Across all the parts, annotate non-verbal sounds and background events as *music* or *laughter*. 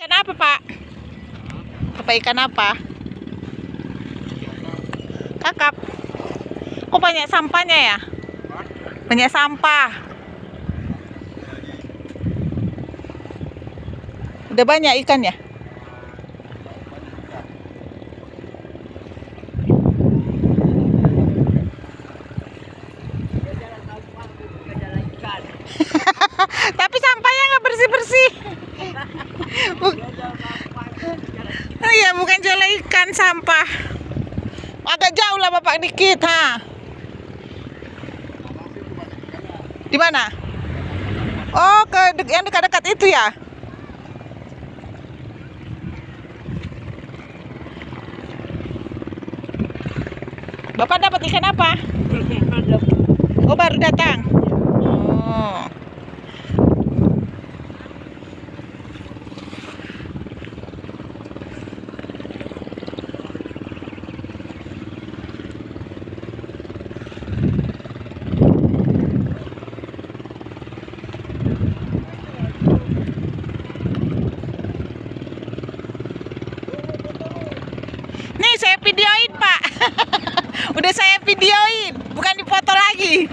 Ikan apa, Pak? Apa ikan apa? Kakap. Kok banyak sampahnya ya? Banyak sampah. Udah banyak ikan ya? Tapi sampahnya nggak bersih-bersih. Buk- Oh iya, bukan jala ikan sampah. Agak jauh lah Bapak dikit, ha. Di mana? Oh, ke dek- yang dekat-dekat itu ya? Bapak dapat ikan apa? Oh, baru datang. Oh. Nih saya videoin pak Udah saya videoin Bukan dipoto lagi.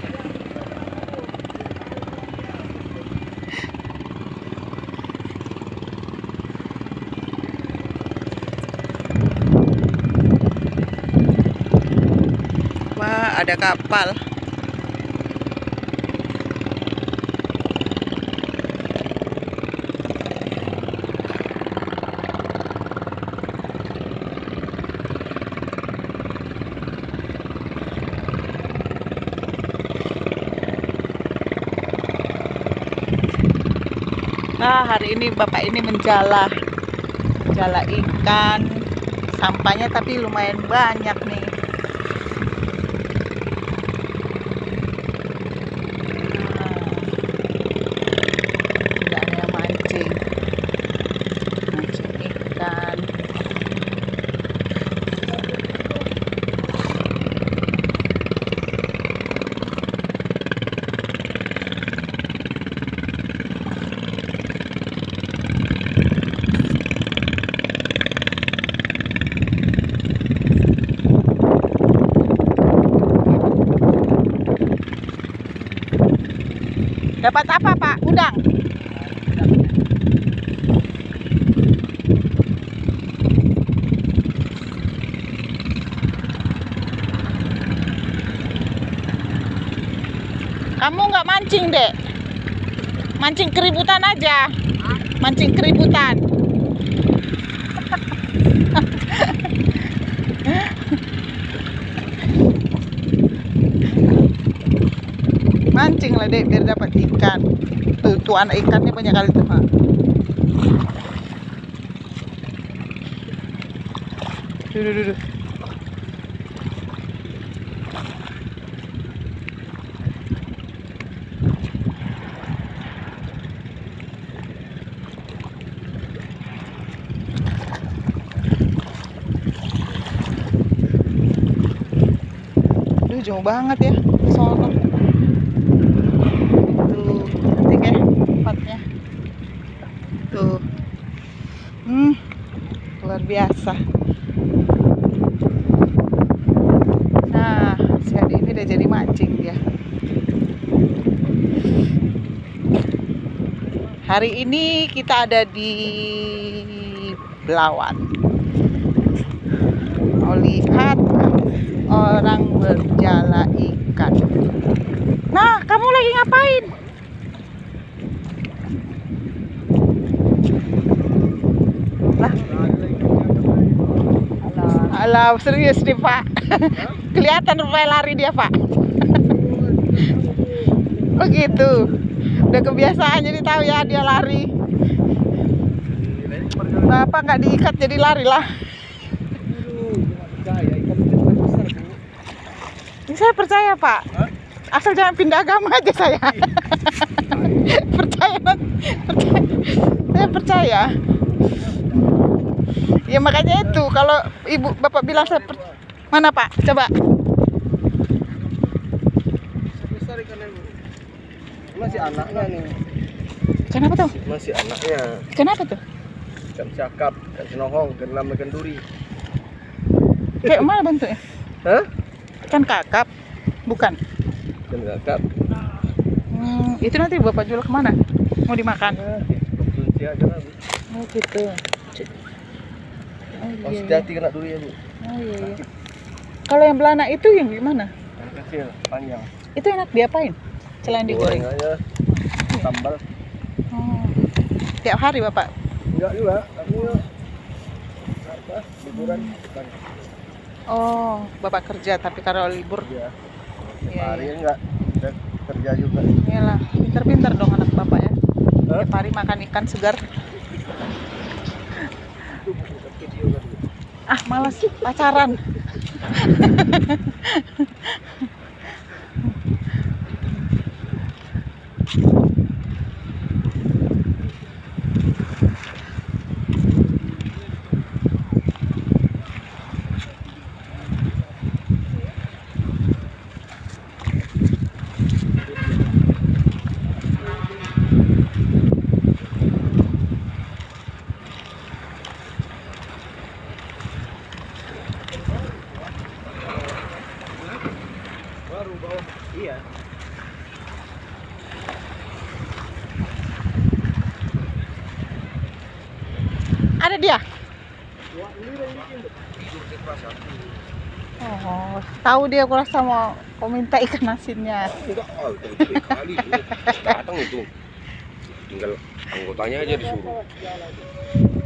Wah ada kapal Nah, hari ini Bapak ini menjala menjala ikan. Sampahnya tapi lumayan banyak nih. Nah, Tidak ada mancing. Mancing ikan. Dapat apa, Pak? Udang. Kamu nggak mancing, Dek? Mancing keributan aja. Mancing keributan. Mancing lah, Dek, biar dapat ikan. Tuh, tuh anak ikannya banyak kali tuh, Mak. Duh, duh, duh, jauh banget ya ke sono. Tuh, cantik ya tempatnya. Tuh. Hmm, luar biasa. Nah, si ini udah jadi mancing dia. Hari ini kita ada di Belawan. Mau lihat orang berjala ikan. Nah, kamu lagi ngapain? Lah, alah serius nih Pak. *laughs* Kelihatan rupanya lari dia Pak. *laughs* Oh gitu. Udah kebiasaan jadi tahu ya dia lari. Bapak nggak diikat jadi lari lah. Ini saya percaya Pak. Asal jangan pindah agama aja saya. *laughs* percaya, percaya. Saya percaya. Ya makanya itu kalau ibu bapak bilang saya per- mana Pak? Coba. masih anaknya nih Kenapa tuh? masih anaknya Kenapa tuh? ikan cakap, ikan senohong, ikan lam, ikan duri. Kayak mana bentuknya? Hah? Kan kakap. Bukan. Ikan cakap. Hmm, itu nanti Bapak jual ke mana? Mau dimakan? Ya, aja lah. Oh gitu. Oh iya, iya. jati kena duri ya bu. Oh iya, iya. Kalau yang belana itu yang gimana? Yang kecil, panjang. Itu enak diapain? Selain digoreng. aja. Sambal. Oh. Tiap hari Bapak. Enggak juga, tapi ya. Apa? Liburan bukan. Oh, Bapak kerja tapi kalau libur Ya. Iya, Hari iya. enggak. Udah kerja juga. Iyalah, pinter-pinter dong anak Bapak ya. Hah? Tiap hari makan ikan segar. Itu bukan video kan. Bu. Ah, malas pacaran. *laughs* Baru bawa. Iya. Ada dia. Dua lira mungkin. Itu pasar. Oh, tahu dia aku rasa mau kau minta ikan asinnya. Enggak, oh, itu itu kali itu datang itu. Tinggal anggotanya aja disuruh.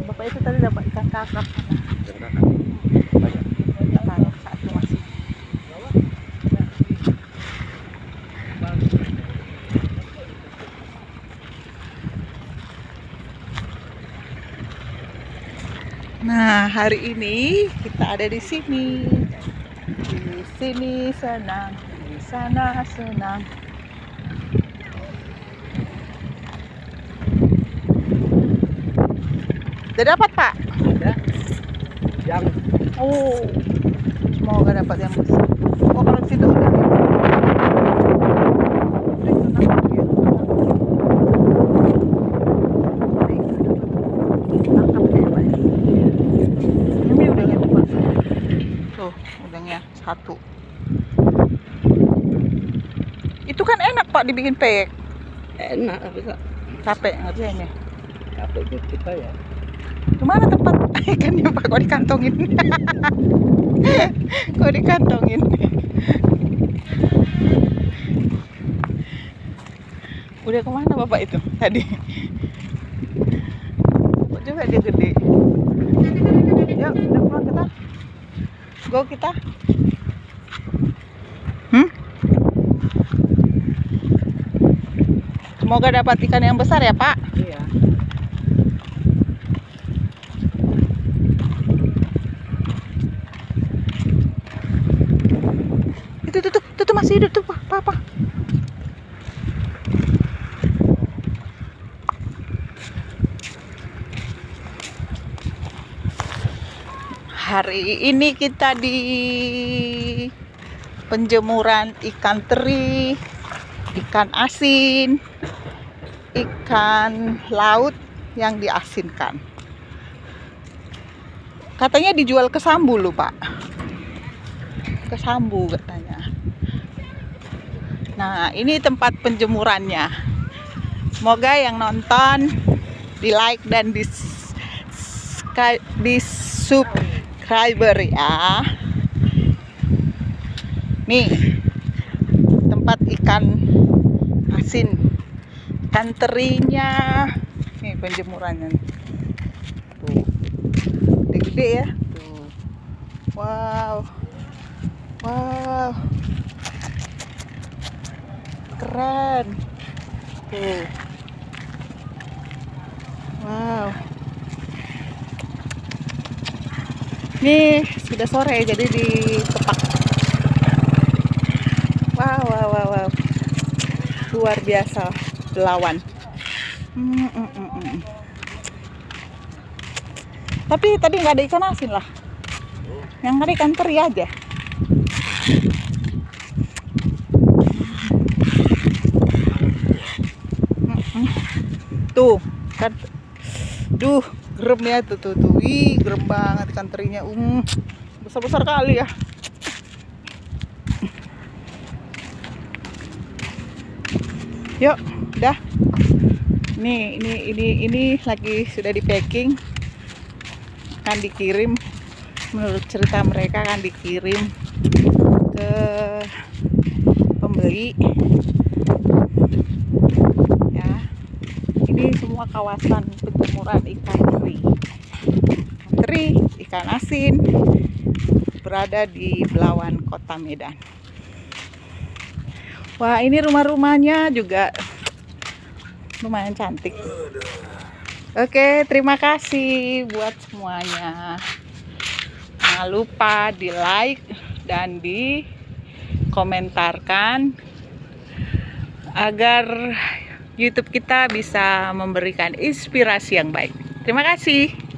Bapak itu tadi dapat ikan kakap. Dan kakak banyak. Kakak satu masih. Nah, hari ini kita ada di sini. Di sini senang, di sana senang. Udah dapat, Pak? Ada. Yang Oh, semoga dapat yang besar. Oh, kalau situ. Udah itu nangkap ya. Nih, Tangkap deh, Pak. Ini udah gitu, Pak. Udangnya satu. Itu kan enak, Pak, dibikin peyek. enak tapi kak. Capek ngerjainnya. Capek kita ya. Ke mana tempat *laughs* ikannya Pak? Kok dikantongin? *laughs* Kok dikantongin? Udah ke mana Bapak itu tadi? Kok juga dia gede? Yuk, udah pulang kita. Go kita. Hmm? Semoga dapat ikan yang besar ya Pak. Iya. Itu tuh tuh, tuh, tuh masih hidup tuh, Pak. Pak, Pak. Hari ini kita di penjemuran ikan teri, ikan asin, ikan laut yang diasinkan. Katanya dijual ke Sambu loh, Pak ke Sambu katanya. Nah, ini tempat penjemurannya. Semoga yang nonton di like dan di di subscriber ya. Nih, tempat ikan asin, ikan terinya. Nih penjemurannya. Tuh, gede-gede ya. Tuh. Wow. Wow. Keren. Tuh. Wow. Nih, sudah sore jadi ditepak. Wow, wow, wow, wow. Luar biasa belawan. Mm, mm, mm, mm. Tapi tadi nggak ada ikan asin lah. Yang ada ikan teri aja. Mm-mm. Tuh, kan. Duh, gerem ya tuh tuh tuh wih gerem banget ikan terinya um besar besar kali ya. Yuk udah nih ini ini ini lagi sudah di packing akan dikirim. Menurut cerita mereka akan dikirim ke pembeli ya ini semua kawasan penjemuran ikan teri. Ikan teri ikan asin berada di Belawan Kota Medan. Wah ini rumah-rumahnya juga lumayan cantik. Oke terima kasih buat semuanya. Jangan lupa di like dan di komentarkan agar YouTube kita bisa memberikan inspirasi yang baik. Terima kasih.